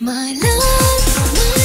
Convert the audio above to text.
My love, my